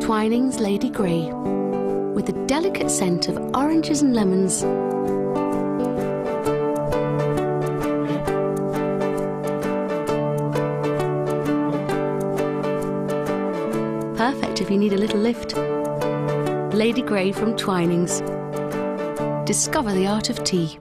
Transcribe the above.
Twinings Lady Grey with a delicate scent of oranges and lemons. Perfect if you need a little lift. Lady Grey from Twinings. Discover the art of tea.